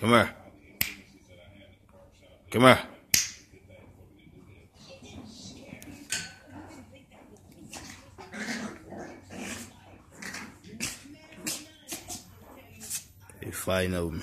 Come here. Come here. You fighting over me.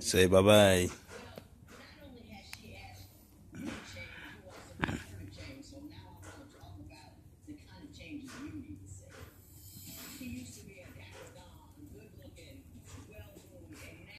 Say bye bye.